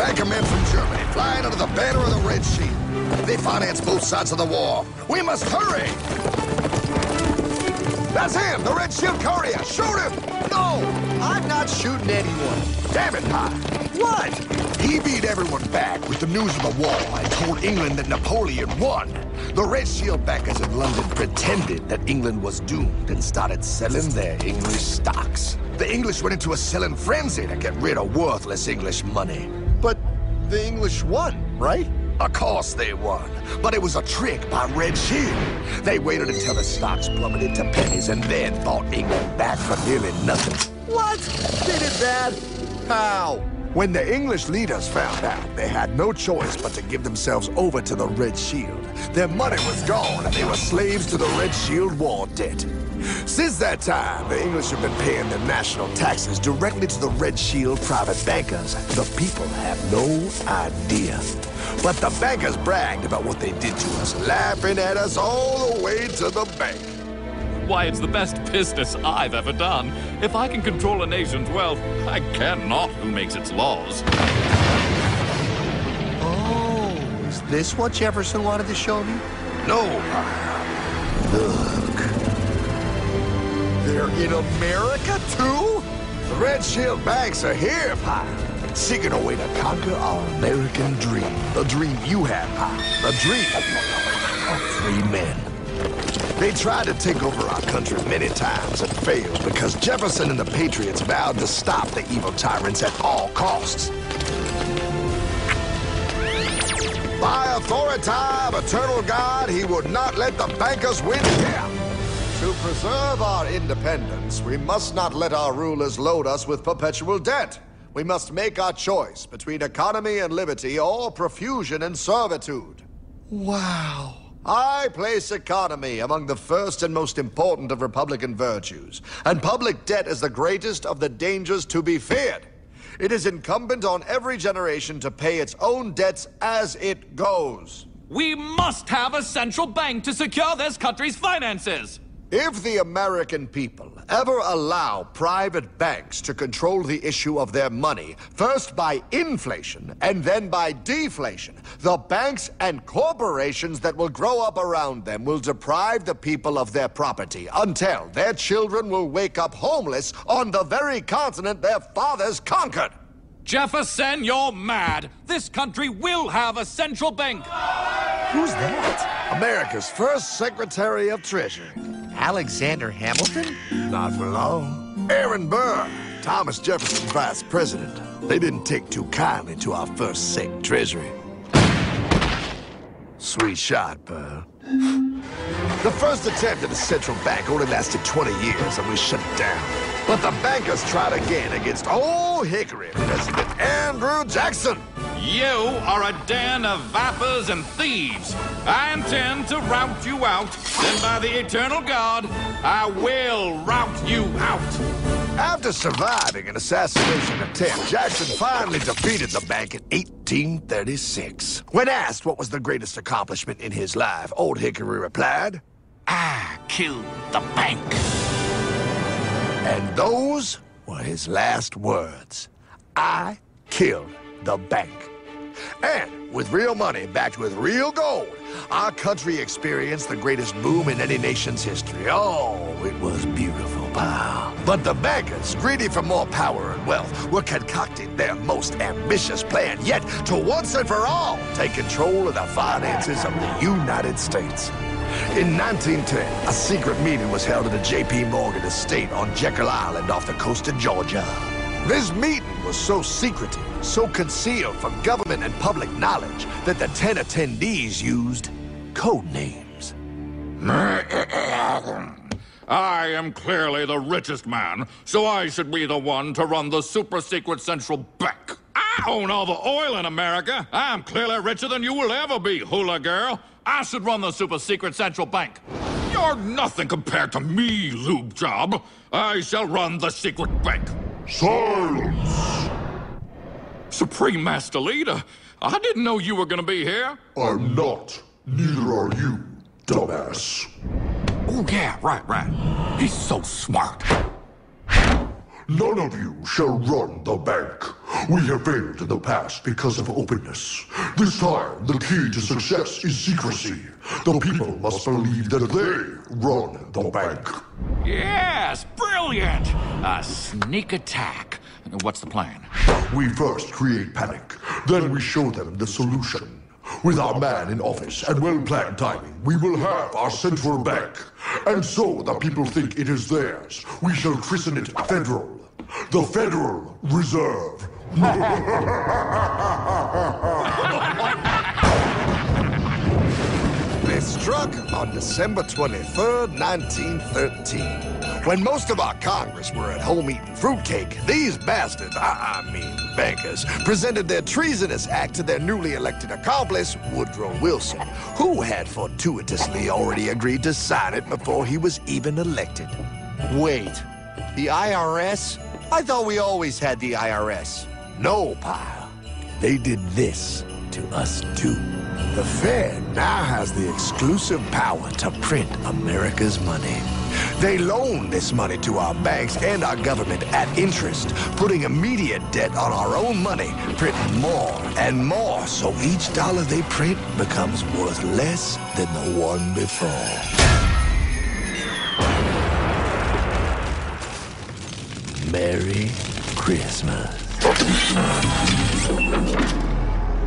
banker men from Germany flying under the banner of the Red Shield. They finance both sides of the war. We must hurry! That's him, the Red Shield courier. Shoot him! No, I'm not shooting anyone. Damn it, Pyle. What? He beat everyone back with the news of the war and told England that Napoleon won. The Red Shield backers in London pretended that England was doomed and started selling their English stocks. The English went into a selling frenzy to get rid of worthless English money. The English won, right? Of course they won, but it was a trick by Red Shield. They waited until the stocks plummeted to pennies and then bought England back for nearly nothing. What? They did that? How? When the English leaders found out, they had no choice but to give themselves over to the Red Shield. Their money was gone, and they were slaves to the Red Shield war debt. Since that time, the English have been paying their national taxes directly to the Red Shield private bankers. The people have no idea. But the bankers bragged about what they did to us, laughing at us all the way to the bank. Why, it's the best business I've ever done. If I can control a nation's wealth, I cannot who makes its laws. Oh, is this what Jefferson wanted to show me? No, Look. They're in America, too? The Red Shield banks are here, Pyle. Seeking a way to conquer our American dream. The dream you have, Pyle. The dream of free men. They tried to take over our country many times and failed because Jefferson and the Patriots vowed to stop the evil tyrants at all costs. By authority of eternal God, he would not let the bankers win here. To preserve our independence, we must not let our rulers load us with perpetual debt. We must make our choice between economy and liberty or profusion and servitude. Wow. I place economy among the first and most important of Republican virtues, and public debt is the greatest of the dangers to be feared. It is incumbent on every generation to pay its own debts as it goes. We must have a central bank to secure this country's finances. If the American people ever allow private banks to control the issue of their money, first by inflation and then by deflation, the banks and corporations that will grow up around them will deprive the people of their property until their children will wake up homeless on the very continent their fathers conquered. Jefferson, you're mad. This country will have a central bank. Who's that? America's first Secretary of Treasury. Alexander Hamilton? Not for long. Aaron Burr, Thomas Jefferson's vice president. They didn't take too kindly to our first sec treasury. Sweet shot, Burr. The first attempt at a central bank only lasted 20 years and we shut it down. But the bankers tried again against Old Hickory President Andrew Jackson. You are a den of vipers and thieves. I intend to rout you out. Then by the eternal God, I will rout you out. After surviving an assassination attempt, Jackson finally defeated the bank in 1836. When asked what was the greatest accomplishment in his life, Old Hickory replied, I killed the bank. and those were his last words. I killed the bank. And with real money backed with real gold, our country experienced the greatest boom in any nation's history. Oh, it was beautiful, pal. But the bankers, greedy for more power and wealth, were concocting their most ambitious plan yet to once and for all take control of the finances of the United States. In 1910, a secret meeting was held at the J.P. Morgan estate on Jekyll Island off the coast of Georgia. This meeting was so secretive, so concealed from government and public knowledge that the 10 attendees used code names. I am clearly the richest man, so I should be the one to run the super secret central bank. I own all the oil in America. I'm clearly richer than you will ever be, hula girl. I should run the super secret central bank. You're nothing compared to me, lube job. I shall run the secret bank. Silence! Supreme Master Leader, I didn't know you were gonna be here. I'm not. Neither are you, dumbass. Oh, yeah, right, right. He's so smart. None of you shall run the bank. We have failed in the past because of openness. This time, the key to success is secrecy. The people must believe that they run the bank. Yes, brilliant! A sneak attack. What's the plan? We first create panic, then we show them the solution. With our man in office and well-planned timing, we will have our central bank. And so the people think it is theirs. We shall christen it Federal. The Federal Reserve. They struck on December 23rd, 1913. When most of our Congress were at home eating fruitcake, these bastards, I, I mean bankers, presented their treasonous act to their newly elected accomplice, Woodrow Wilson, who had fortuitously already agreed to sign it before he was even elected. Wait, the IRS? I thought we always had the IRS. No, Pyle. They did this to us too. The Fed now has the exclusive power to print America's money. They loan this money to our banks and our government at interest, putting immediate debt on our own money, printing more and more, so each dollar they print becomes worth less than the one before. Merry Christmas.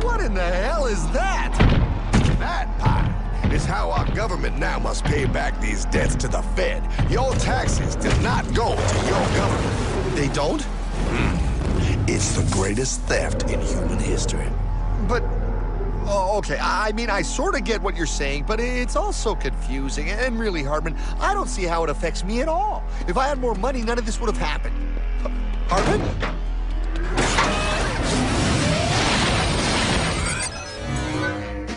What in the hell is that? Is how our government now must pay back these debts to the Fed. Your taxes did not go to your government. They don't? Hmm. It's the greatest theft in human history. But, oh, okay, I mean, I sort of get what you're saying, but it's also confusing. And really, Hartman, I don't see how it affects me at all. If I had more money, none of this would have happened. Hartman?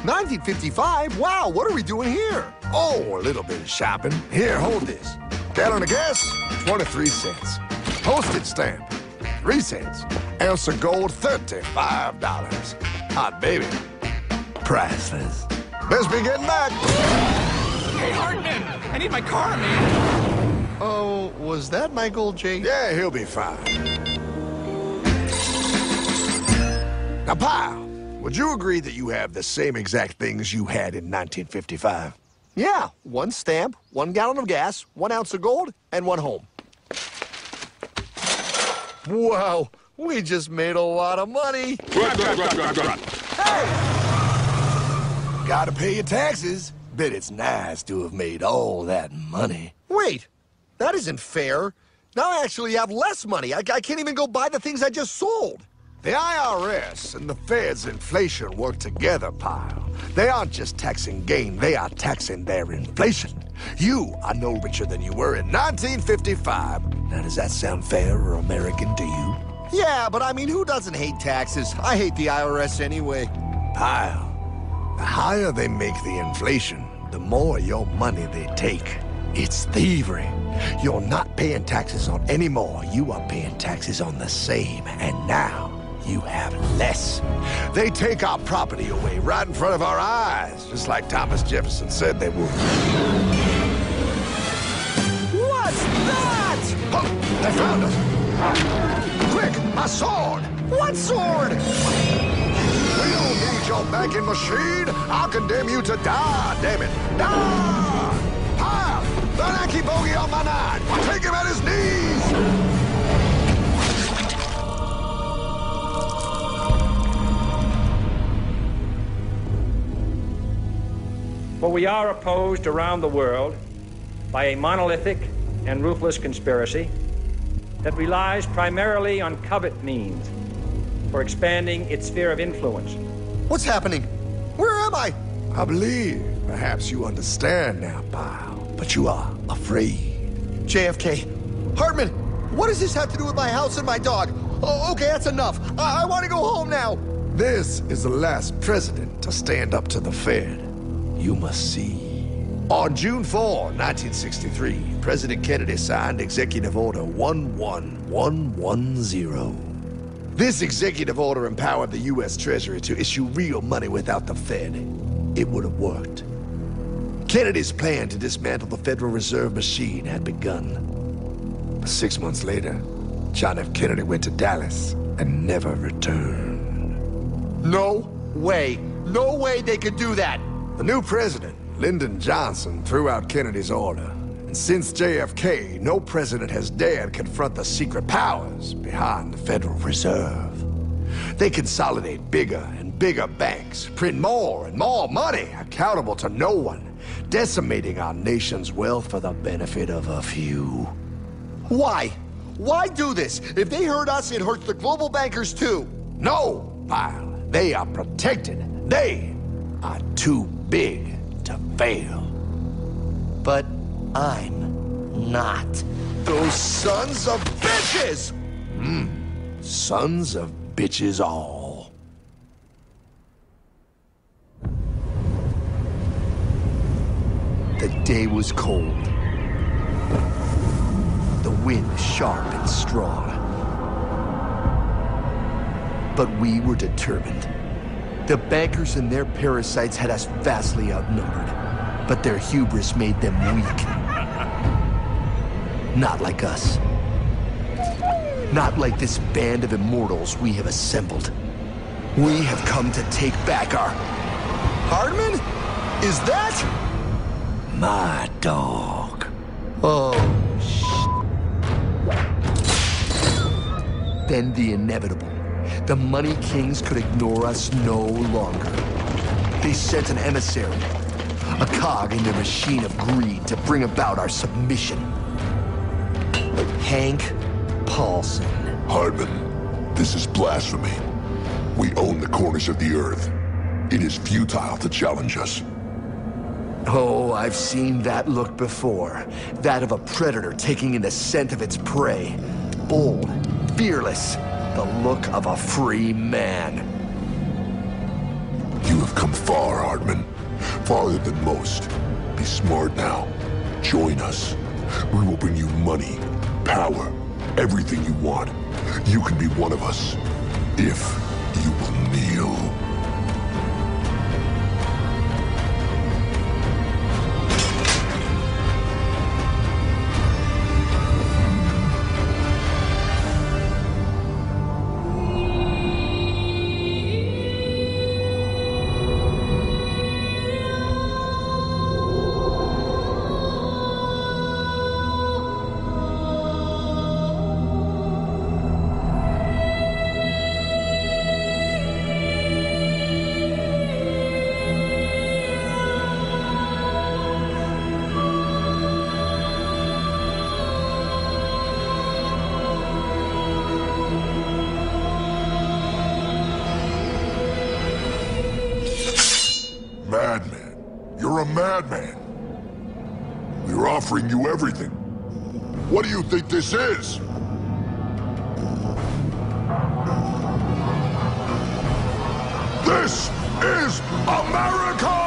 1955? Wow, what are we doing here? Oh, a little bit of shopping. Here, hold this. Gallon of gas, 23 cents. Postage stamp, 3 cents. Ounce of gold, $35. Hot baby. Priceless. Best be getting back. Hey, Hartman! I need my car, man! Oh, was that my gold, Jay? Yeah, he'll be fine. Now, pal, would you agree that you have the same exact things you had in 1955? Yeah, one stamp, one gallon of gas, one ounce of gold, and one home. Wow, we just made a lot of money. Gotta pay your taxes. Bet it's nice to have made all that money. Wait, that isn't fair. Now I actually have less money. I, I can't even go buy the things I just sold. The IRS and the Fed's inflation work together, Pyle. They aren't just taxing gain, they are taxing their inflation. You are no richer than you were in 1955. Now, does that sound fair or American to you? Yeah, but I mean, who doesn't hate taxes? I hate the IRS anyway. Pyle, the higher they make the inflation, the more your money they take. It's thievery. You're not paying taxes on any more. You are paying taxes on the same. And now, you have less. They take our property away right in front of our eyes, just like Thomas Jefferson said they would. What's that? Oh, they found us! Quick, my sword! What sword? We don't need your banking machine! I'll condemn you to die, damn it! Die! Pyle! The Yankee bogey on my nine! Take him at his knees! For we are opposed around the world by a monolithic and ruthless conspiracy that relies primarily on covert means for expanding its sphere of influence. What's happening? Where am I? I believe perhaps you understand now, pal, but you are afraid. JFK. Hartman, what does this have to do with my house and my dog? Oh, okay, that's enough. I, I want to go home now. This is the last president to stand up to the Fed. You must see. On June 4, 1963, President Kennedy signed Executive Order 11110. This executive order empowered the U.S. Treasury to issue real money without the Fed. It would have worked. Kennedy's plan to dismantle the Federal Reserve machine had begun. But six months later, John F. Kennedy went to Dallas and never returned. No way. No way they could do that. The new president, Lyndon Johnson, threw out Kennedy's order. And since JFK, no president has dared confront the secret powers behind the Federal Reserve. They consolidate bigger and bigger banks, print more and more money, accountable to no one, decimating our nation's wealth for the benefit of a few. Why? Why do this? If they hurt us, it hurts the global bankers too. No, Pyle. They are protected. They are too big to fail. But I'm not. Those sons of bitches! Hmm. Sons of bitches all. The day was cold. The wind sharp and strong. But we were determined. The bankers and their parasites had us vastly outnumbered, but their hubris made them weak. Not like us. Not like this band of immortals we have assembled. We have come to take back our... Hartman? Is that... My dog. Oh, sh... Then the inevitable. The Money Kings could ignore us no longer. They sent an emissary, a cog in their machine of greed to bring about our submission. Hank Paulson. Hartman, this is blasphemy. We own the corners of the earth. It is futile to challenge us. Oh, I've seen that look before. That of a predator taking in the scent of its prey. Bold, fearless, the look of a free man. You have come far, Hartman. Farther than most. Be smart now. Join us. We will bring you money, power, everything you want. You can be one of us. If you will You're a madman. We're offering you everything. What do you think this is? This is America!